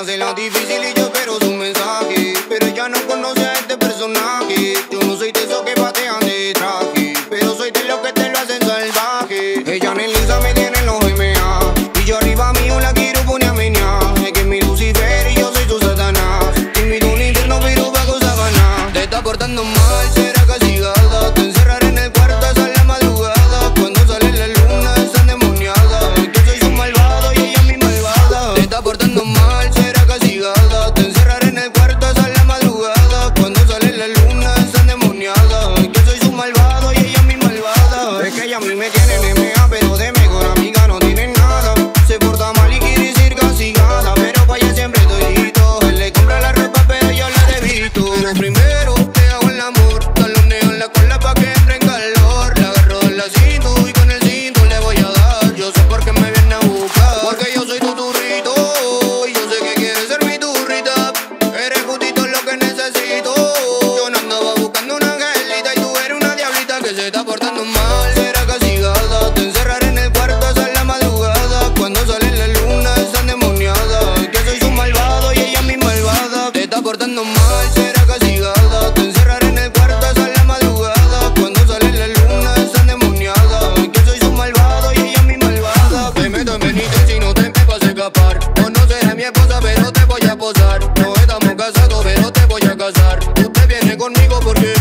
hace la difícil y yo espero su mensaje. Pero ella no conoce a este personaje. Yo no soy de esos que patean de traje. Pero soy de los que te lo hacen salvaje. Ella en el Lisa me tiene en los MA. Y yo arriba mío la quiero poner a menear. Es que es mi Lucifer y yo soy su Satanás. Te invito un infierno, pero bajo sabana. Te está cortando mal, ella a mí me tiene porque